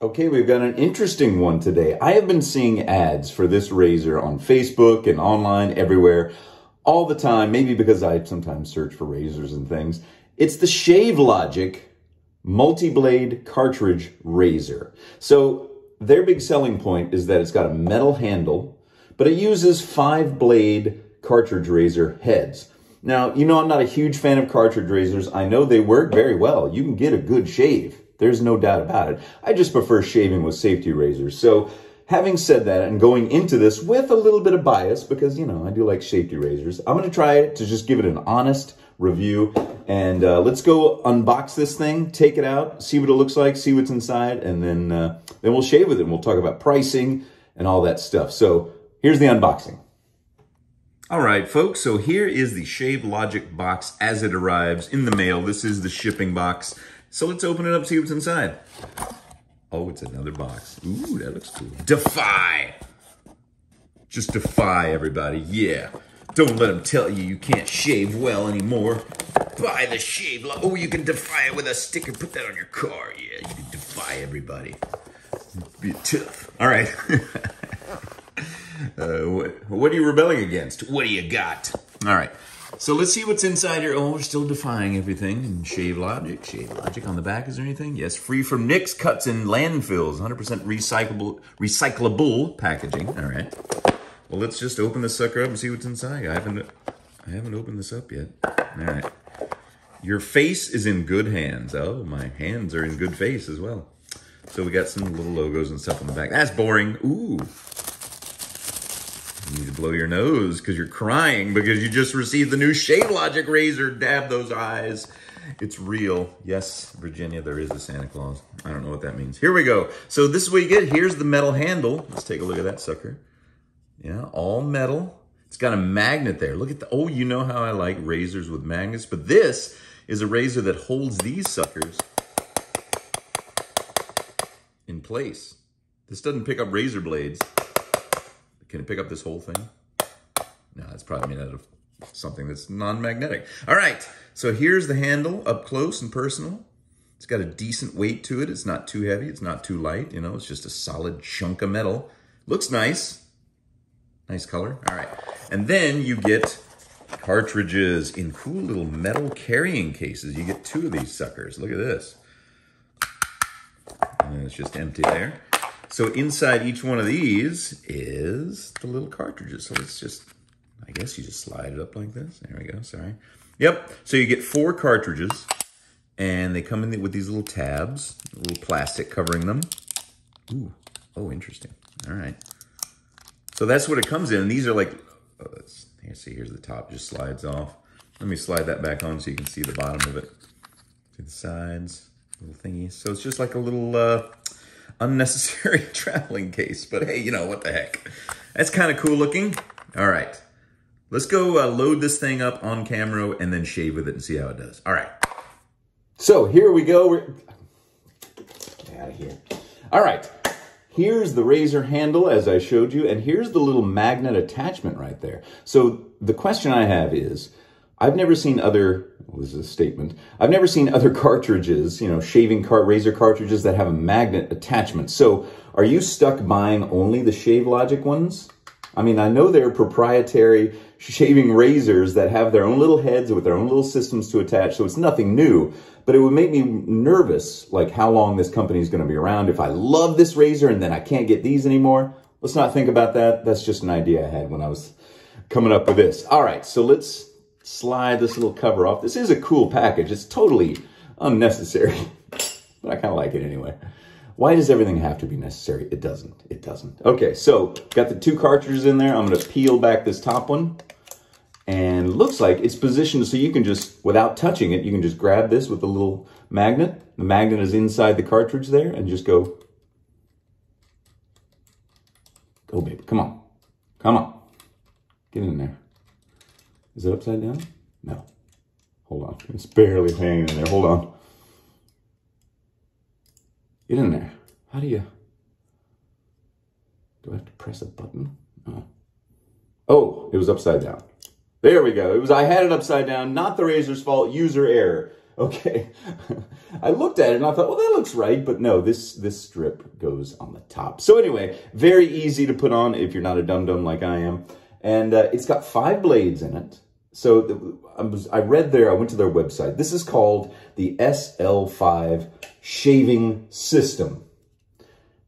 Okay, we've got an interesting one today. I have been seeing ads for this razor on Facebook and online everywhere all the time, maybe because I sometimes search for razors and things. It's the Shave Logic multi-blade cartridge razor. So their big selling point is that it's got a metal handle, but it uses five blade cartridge razor heads. Now, you know, I'm not a huge fan of cartridge razors. I know they work very well. You can get a good shave there's no doubt about it. I just prefer shaving with safety razors. So having said that and going into this with a little bit of bias, because, you know, I do like safety razors, I'm going to try to just give it an honest review. And uh, let's go unbox this thing, take it out, see what it looks like, see what's inside, and then, uh, then we'll shave with it. And we'll talk about pricing and all that stuff. So here's the unboxing. All right, folks, so here is the Shave Logic box as it arrives in the mail. This is the shipping box. So let's open it up, see what's inside. Oh, it's another box. Ooh, that looks cool. Defy. Just defy everybody. Yeah. Don't let them tell you you can't shave well anymore. Buy the shave. Oh, you can defy it with a sticker. Put that on your car. Yeah, you can defy everybody. Be tough. All right. uh, what, what are you rebelling against? What do you got? All right. So let's see what's inside here. Oh, we're still defying everything. And Shave Logic, Shave Logic on the back. Is there anything? Yes, free from nicks, cuts, and landfills. 100% recyclable, recyclable packaging. All right. Well, let's just open this sucker up and see what's inside. I haven't, I haven't opened this up yet. All right. Your face is in good hands. Oh, my hands are in good face as well. So we got some little logos and stuff on the back. That's boring. Ooh. You need to blow your nose because you're crying because you just received the new Shave Logic razor. Dab those eyes. It's real. Yes, Virginia, there is a Santa Claus. I don't know what that means. Here we go. So this is what you get. Here's the metal handle. Let's take a look at that sucker. Yeah, all metal. It's got a magnet there. Look at the, oh, you know how I like razors with magnets, but this is a razor that holds these suckers in place. This doesn't pick up razor blades. Can it pick up this whole thing? No, it's probably made out of something that's non-magnetic. All right, so here's the handle up close and personal. It's got a decent weight to it. It's not too heavy. It's not too light. You know, it's just a solid chunk of metal. Looks nice. Nice color. All right. And then you get cartridges in cool little metal carrying cases. You get two of these suckers. Look at this. And it's just empty there. So inside each one of these is the little cartridges. So let's just, I guess you just slide it up like this. There we go, sorry. Yep, so you get four cartridges and they come in with these little tabs, little plastic covering them. Ooh, oh, interesting. All right. So that's what it comes in. And these are like, oh, here, see, here's the top, just slides off. Let me slide that back on so you can see the bottom of it. See the sides, little thingy. So it's just like a little, uh, unnecessary traveling case. But hey, you know, what the heck. That's kind of cool looking. All right. Let's go uh, load this thing up on camera and then shave with it and see how it does. All right. So here we go. We're... Get out of here. All right. Here's the razor handle as I showed you, and here's the little magnet attachment right there. So the question I have is, I've never seen other, well, this is a statement, I've never seen other cartridges, you know, shaving car, razor cartridges that have a magnet attachment. So are you stuck buying only the Shave Logic ones? I mean, I know they're proprietary shaving razors that have their own little heads with their own little systems to attach, so it's nothing new. But it would make me nervous, like how long this company is going to be around. If I love this razor and then I can't get these anymore, let's not think about that. That's just an idea I had when I was coming up with this. All right, so let's slide this little cover off. This is a cool package. It's totally unnecessary, but I kind of like it anyway. Why does everything have to be necessary? It doesn't. It doesn't. Okay, so got the two cartridges in there. I'm going to peel back this top one. And looks like it's positioned so you can just, without touching it, you can just grab this with a little magnet. The magnet is inside the cartridge there and just go. Go, baby. Come on. Come on. Get in there. Is it upside down? No. Hold on. It's barely hanging in there. Hold on. Get in there. How do you... Do I have to press a button? Oh. Oh, it was upside down. There we go. It was I had it upside down. Not the razor's fault. User error. Okay. I looked at it and I thought, well, that looks right. But no, this, this strip goes on the top. So anyway, very easy to put on if you're not a dum-dum like I am. And uh, it's got five blades in it. So the, I, was, I read there, I went to their website. This is called the SL5 shaving system,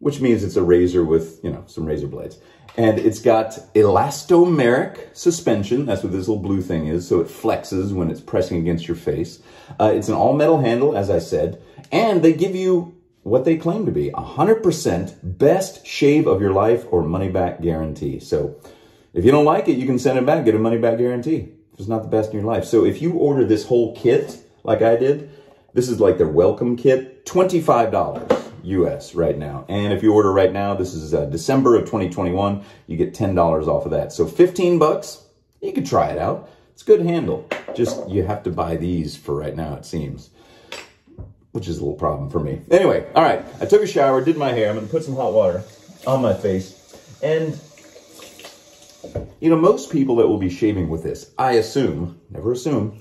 which means it's a razor with, you know, some razor blades. And it's got elastomeric suspension. That's what this little blue thing is. So it flexes when it's pressing against your face. Uh, it's an all metal handle, as I said. And they give you what they claim to be 100% best shave of your life or money back guarantee. So if you don't like it, you can send it back, get a money back guarantee. It's not the best in your life. So if you order this whole kit, like I did, this is like their welcome kit, $25. US right now. And if you order right now, this is uh, December of 2021, you get $10 off of that. So 15 bucks, you could try it out. It's a good handle. Just you have to buy these for right now, it seems, which is a little problem for me. Anyway, all right, I took a shower, did my hair. I'm gonna put some hot water on my face. And, you know, most people that will be shaving with this, I assume, never assume,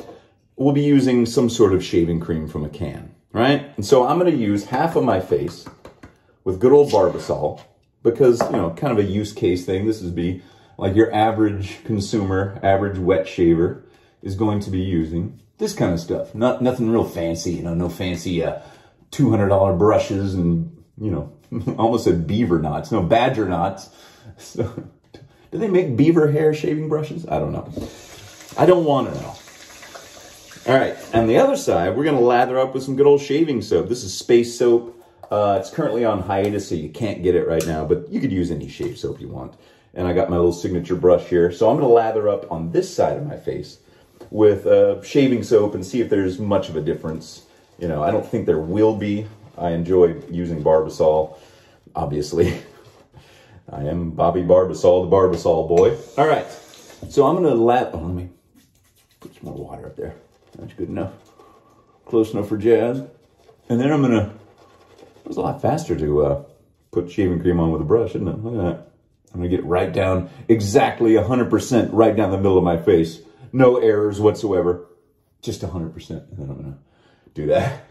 will be using some sort of shaving cream from a can right? And so I'm going to use half of my face with good old Barbasol because, you know, kind of a use case thing. This is be like your average consumer, average wet shaver is going to be using this kind of stuff. Not Nothing real fancy, you know, no fancy uh, $200 brushes and, you know, almost said beaver knots, no badger knots. So, do they make beaver hair shaving brushes? I don't know. I don't want to know. All right, on the other side, we're gonna lather up with some good old shaving soap. This is Space Soap. Uh, it's currently on hiatus, so you can't get it right now, but you could use any shave soap you want. And I got my little signature brush here. So I'm gonna lather up on this side of my face with uh, shaving soap and see if there's much of a difference. You know, I don't think there will be. I enjoy using Barbasol, obviously. I am Bobby Barbasol, the Barbasol boy. All right, so I'm gonna lather, oh, let me put some more water up there. That's good enough. Close enough for jazz. And then I'm gonna, it was a lot faster to uh, put shaving cream on with a brush, isn't it? Look at that. I'm gonna get right down, exactly 100% right down the middle of my face. No errors whatsoever. Just 100%. And then I'm gonna do that.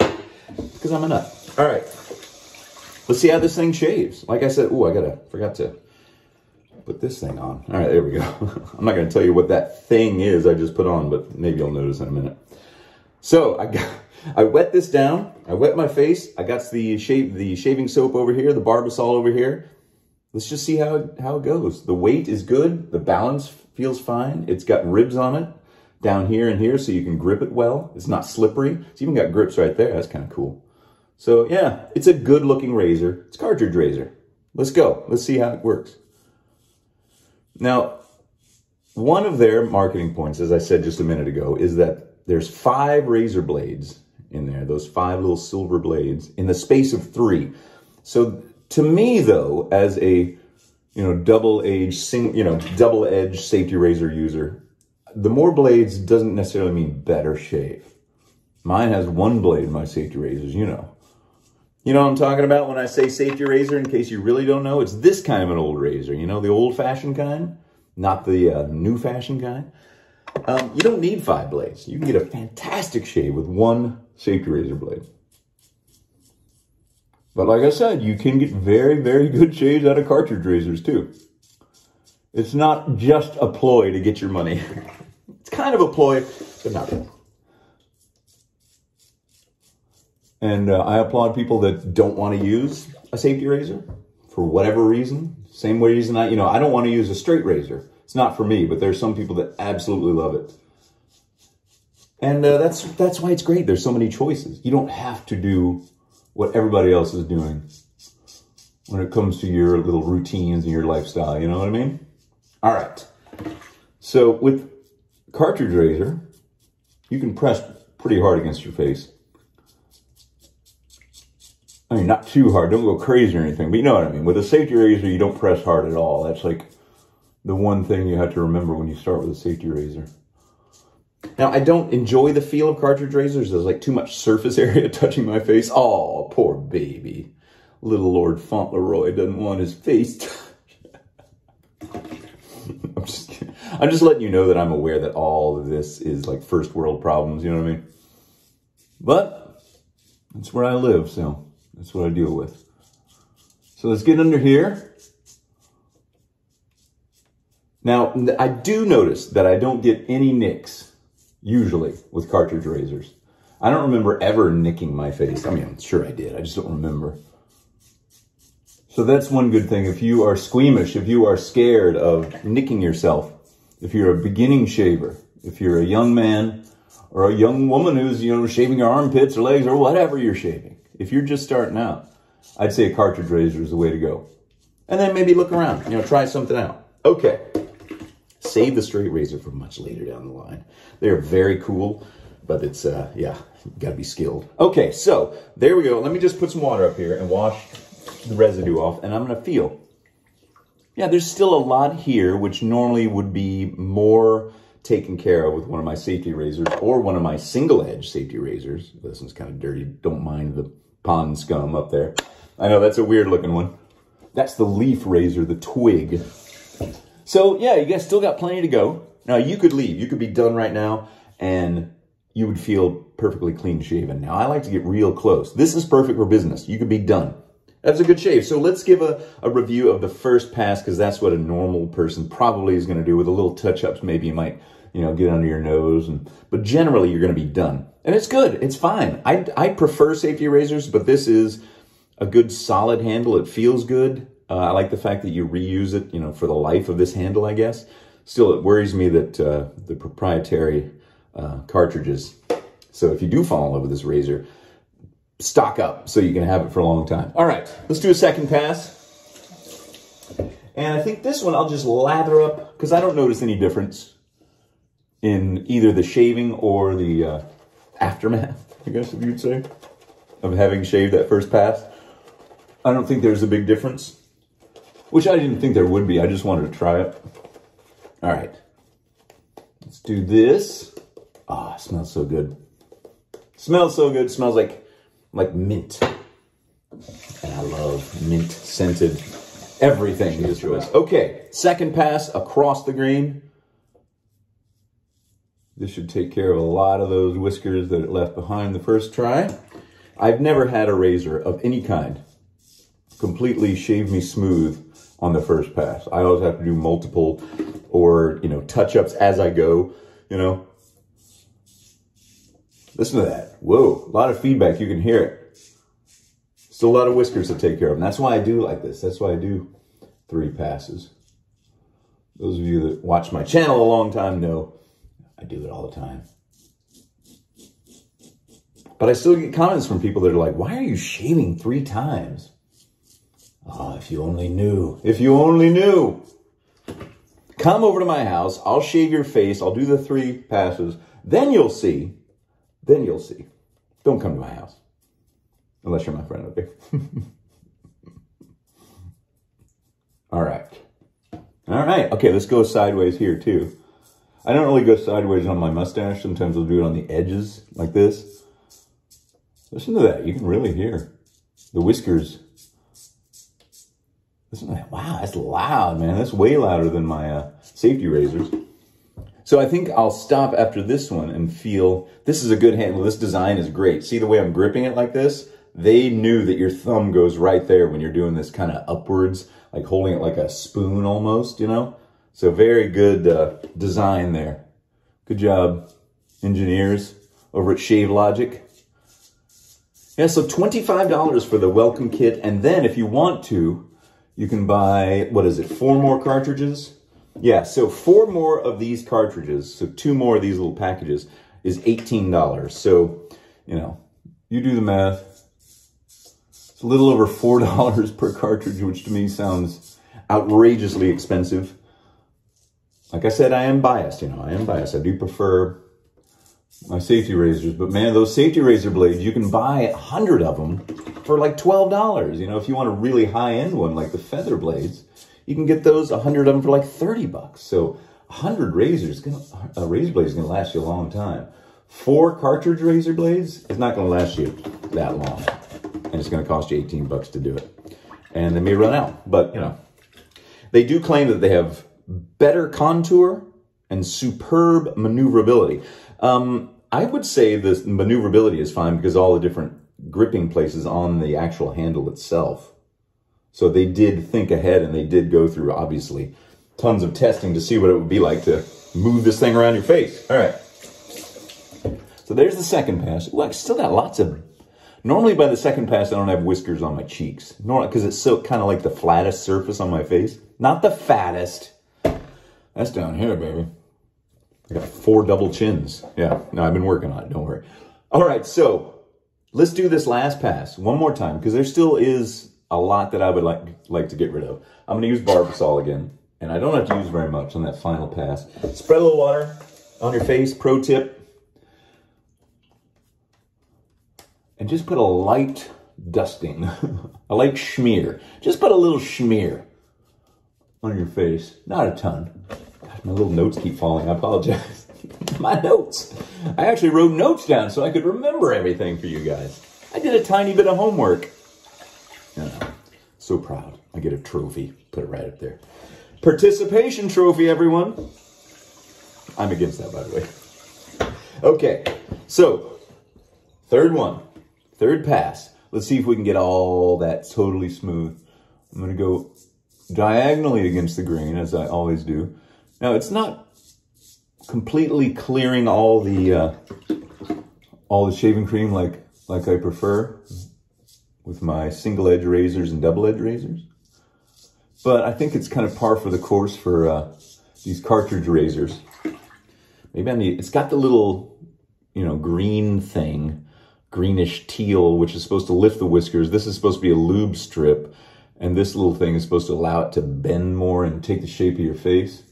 Because I'm a nut. All right. Let's see how this thing shaves. Like I said, oh, I gotta, forgot to put this thing on. All right, there we go. I'm not to tell you what that thing is I just put on, but maybe you'll notice in a minute. So I got, I wet this down. I wet my face. I got the shave, the shaving soap over here, the Barbasol over here. Let's just see how how it goes. The weight is good. The balance feels fine. It's got ribs on it down here and here so you can grip it well. It's not slippery. It's even got grips right there. That's kind of cool. So yeah, it's a good looking razor. It's cartridge razor. Let's go. Let's see how it works. Now, one of their marketing points, as I said just a minute ago, is that there's five razor blades in there, those five little silver blades in the space of three. So to me, though, as a you know double edge, sing, you know double edge safety razor user, the more blades doesn't necessarily mean better shave. Mine has one blade in my safety razors, you know. You know what I'm talking about when I say safety razor, in case you really don't know? It's this kind of an old razor, you know, the old-fashioned kind, not the uh, new-fashioned kind. Um, you don't need five blades. You can get a fantastic shave with one safety razor blade. But like I said, you can get very, very good shaves out of cartridge razors too. It's not just a ploy to get your money. it's kind of a ploy, but not really. And uh, I applaud people that don't want to use a safety razor for whatever reason. Same way reason I, you know, I don't want to use a straight razor. It's not for me, but there's some people that absolutely love it. And uh, that's that's why it's great. There's so many choices. You don't have to do what everybody else is doing when it comes to your little routines and your lifestyle. You know what I mean? All right. So with cartridge razor, you can press pretty hard against your face. I mean, not too hard. Don't go crazy or anything, but you know what I mean. With a safety razor, you don't press hard at all. That's like the one thing you have to remember when you start with a safety razor. Now, I don't enjoy the feel of cartridge razors. There's like too much surface area touching my face. Oh, poor baby. Little Lord Fauntleroy doesn't want his face touched. I'm just I'm just letting you know that I'm aware that all of this is like first world problems. You know what I mean? But that's where I live, so that's what I deal with. So let's get under here. Now, I do notice that I don't get any nicks, usually, with cartridge razors. I don't remember ever nicking my face. I mean, I'm sure I did. I just don't remember. So that's one good thing. If you are squeamish, if you are scared of nicking yourself, if you're a beginning shaver, if you're a young man or a young woman who's, you know, shaving your armpits or legs or whatever you're shaving, if you're just starting out, I'd say a cartridge razor is the way to go. And then maybe look around, you know, try something out. Okay. Save the straight razor for much later down the line. They're very cool, but it's, uh, yeah, got to be skilled. Okay, so there we go. Let me just put some water up here and wash the residue off, and I'm to feel. Yeah, there's still a lot here, which normally would be more taken care of with one of my safety razors or one of my single edge safety razors. This one's kind of dirty. Don't mind the pond scum up there. I know that's a weird looking one. That's the leaf razor, the twig. So yeah, you guys still got plenty to go. Now you could leave. You could be done right now and you would feel perfectly clean shaven. Now I like to get real close. This is perfect for business. You could be done. That's a good shave. So let's give a, a review of the first pass because that's what a normal person probably is going to do with a little touch-ups. Maybe you might, you know, get under your nose. and But generally, you're going to be done. And it's good. It's fine. I, I prefer safety razors, but this is a good solid handle. It feels good. Uh, I like the fact that you reuse it, you know, for the life of this handle, I guess. Still, it worries me that uh, the proprietary uh, cartridges. So if you do fall in love with this razor, stock up so you can have it for a long time. All right, let's do a second pass. And I think this one I'll just lather up because I don't notice any difference in either the shaving or the uh, aftermath, I guess if you'd say, of having shaved that first pass. I don't think there's a big difference, which I didn't think there would be. I just wanted to try it. All right, let's do this. Ah, oh, smells so good. Smells so good. Smells like like mint. And I love mint scented everything this was. Okay, second pass across the grain. This should take care of a lot of those whiskers that it left behind the first try. I've never had a razor of any kind completely shave me smooth on the first pass. I always have to do multiple or, you know, touch-ups as I go, you know. Listen to that. Whoa, a lot of feedback. You can hear it. Still a lot of whiskers to take care of. And that's why I do like this. That's why I do three passes. Those of you that watch my channel a long time know I do it all the time. But I still get comments from people that are like, why are you shaving three times? Oh, if you only knew. If you only knew. Come over to my house. I'll shave your face. I'll do the three passes. Then you'll see then you'll see. Don't come to my house. Unless you're my friend, okay? All right. All right. Okay, let's go sideways here too. I don't really go sideways on my mustache. Sometimes I'll do it on the edges like this. Listen to that. You can really hear the whiskers. Listen to that. Wow, that's loud, man. That's way louder than my uh, safety razors. So I think I'll stop after this one and feel, this is a good handle. This design is great. See the way I'm gripping it like this? They knew that your thumb goes right there when you're doing this kind of upwards, like holding it like a spoon almost, you know? So very good uh, design there. Good job, engineers over at Shave Logic. Yeah, so $25 for the welcome kit. And then if you want to, you can buy, what is it, four more cartridges? Yeah, so four more of these cartridges, so two more of these little packages, is $18. So, you know, you do the math. It's a little over $4 per cartridge, which to me sounds outrageously expensive. Like I said, I am biased, you know, I am biased. I do prefer my safety razors, but man, those safety razor blades, you can buy a hundred of them for like $12. You know, if you want a really high end one, like the feather blades, you can get those, a 100 of them for like 30 bucks. So a 100 razors, gonna, a razor blade is going to last you a long time. Four cartridge razor blades is not going to last you that long. And it's going to cost you 18 bucks to do it. And they may run out, but you know, they do claim that they have better contour and superb maneuverability. Um, I would say the maneuverability is fine because all the different gripping places on the actual handle itself. So they did think ahead and they did go through, obviously, tons of testing to see what it would be like to move this thing around your face. All right. So there's the second pass. Well, I still got lots of Normally by the second pass, I don't have whiskers on my cheeks. Because it's so kind of like the flattest surface on my face. Not the fattest. That's down here, baby. I got four double chins. Yeah, no, I've been working on it. Don't worry. All right, so let's do this last pass one more time because there still is a lot that I would like, like to get rid of. I'm going to use Barbasol again. And I don't have to use very much on that final pass. Spread a little water on your face. Pro tip, and just put a light dusting, a light schmear. Just put a little schmear on your face. Not a ton. God, my little notes keep falling. I apologize. my notes. I actually wrote notes down so I could remember everything for you guys. I did a tiny bit of homework. So proud. I get a trophy. Put it right up there. Participation trophy, everyone. I'm against that, by the way. Okay, so third one, third pass. Let's see if we can get all that totally smooth. I'm going to go diagonally against the grain, as I always do. Now, it's not completely clearing all the uh, all the shaving cream like like I prefer with my single edge razors and double edge razors. But I think it's kind of par for the course for uh, these cartridge razors. Maybe I need, it's got the little, you know, green thing greenish teal, which is supposed to lift the whiskers. This is supposed to be a lube strip. And this little thing is supposed to allow it to bend more and take the shape of your face.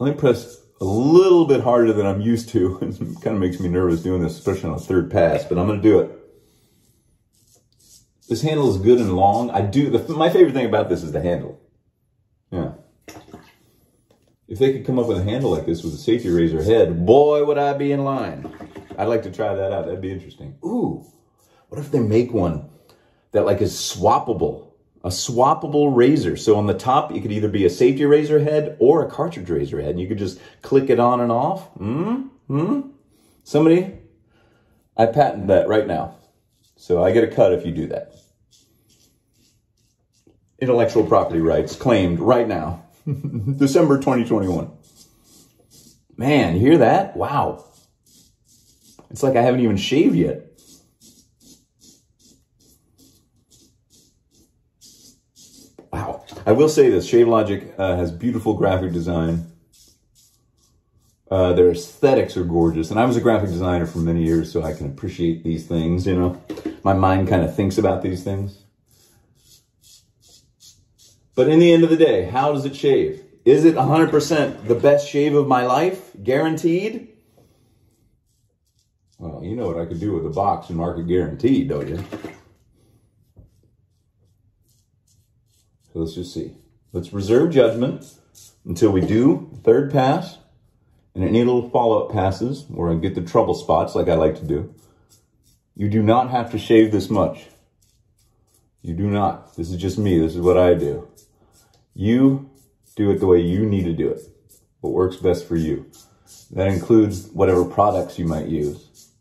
Me press a little bit harder than I'm used to. it kind of makes me nervous doing this, especially on a third pass, but I'm going to do it. This handle is good and long. I do, the, my favorite thing about this is the handle. Yeah. If they could come up with a handle like this with a safety razor head, boy, would I be in line. I'd like to try that out. That'd be interesting. Ooh, what if they make one that like is swappable? A swappable razor. So on the top, it could either be a safety razor head or a cartridge razor head. And you could just click it on and off. Hmm? Hmm? Somebody, I patent that right now. So I get a cut if you do that. Intellectual property rights claimed right now. December 2021. Man, you hear that? Wow. It's like I haven't even shaved yet. I will say this, Shave Logic uh, has beautiful graphic design. Uh, their aesthetics are gorgeous. And I was a graphic designer for many years, so I can appreciate these things, you know. My mind kind of thinks about these things. But in the end of the day, how does it shave? Is it 100% the best shave of my life? Guaranteed? Well, you know what I could do with a box and mark it guaranteed, don't you? So let's just see. Let's reserve judgment until we do the third pass and any little follow-up passes where I get the trouble spots like I like to do. You do not have to shave this much. You do not. This is just me. This is what I do. You do it the way you need to do it. What works best for you. That includes whatever products you might use.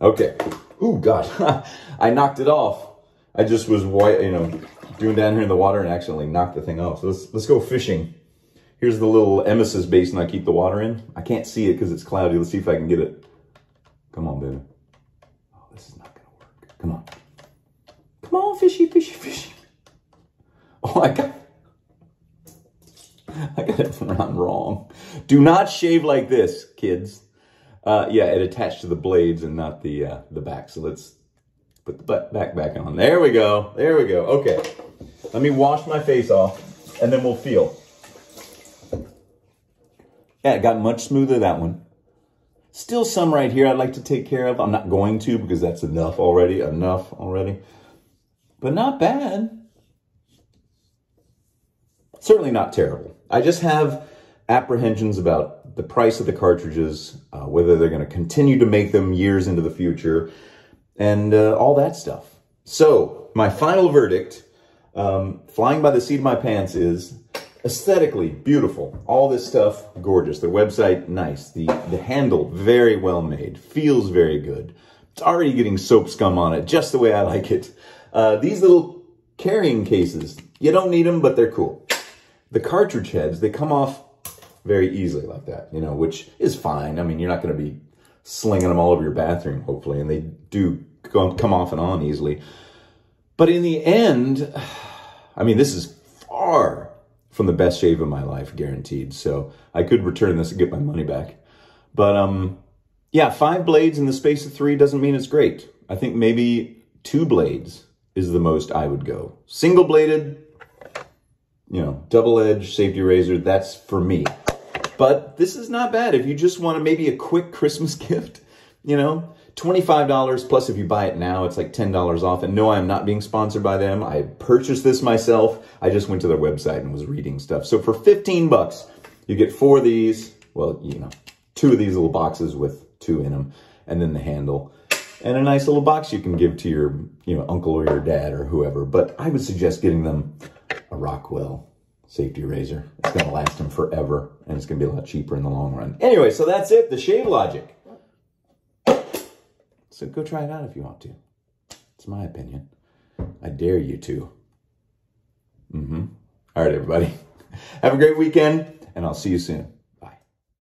Okay. Ooh, God. I knocked it off. I just was, white, you know, doing down here in the water and accidentally knocked the thing off. So let's, let's go fishing. Here's the little emesis basin I keep the water in. I can't see it because it's cloudy. Let's see if I can get it. Come on, baby. Oh, this is not going to work. Come on. Come on, fishy, fishy, fishy. Oh, I got, I got it run wrong. Do not shave like this, kids. Uh, yeah, it attached to the blades and not the uh, the back. So let's put the butt back back on. There we go. There we go. Okay. Let me wash my face off and then we'll feel. Yeah, it got much smoother, that one. Still some right here I'd like to take care of. I'm not going to because that's enough already. Enough already. But not bad. Certainly not terrible. I just have apprehensions about the price of the cartridges, uh, whether they're going to continue to make them years into the future, and uh, all that stuff. So, my final verdict, um, flying by the seat of my pants, is aesthetically beautiful. All this stuff, gorgeous. The website, nice. The, the handle, very well made. Feels very good. It's already getting soap scum on it, just the way I like it. Uh, these little carrying cases, you don't need them, but they're cool. The cartridge heads, they come off very easily like that, you know, which is fine. I mean, you're not going to be slinging them all over your bathroom, hopefully, and they do come off and on easily. But in the end, I mean, this is far from the best shave of my life, guaranteed. So I could return this and get my money back. But um, yeah, five blades in the space of three doesn't mean it's great. I think maybe two blades is the most I would go. Single bladed, you know, double edge safety razor, that's for me. But this is not bad if you just want to maybe a quick Christmas gift, you know, $25 plus if you buy it now, it's like $10 off. And no, I'm not being sponsored by them. I purchased this myself. I just went to their website and was reading stuff. So for 15 bucks, you get four of these. Well, you know, two of these little boxes with two in them and then the handle and a nice little box you can give to your, you know, uncle or your dad or whoever. But I would suggest getting them a Rockwell safety razor. It's going to last them forever and it's going to be a lot cheaper in the long run. Anyway, so that's it. The Shave Logic. So go try it out if you want to. It's my opinion. I dare you to. Mm-hmm. All right, everybody. Have a great weekend, and I'll see you soon.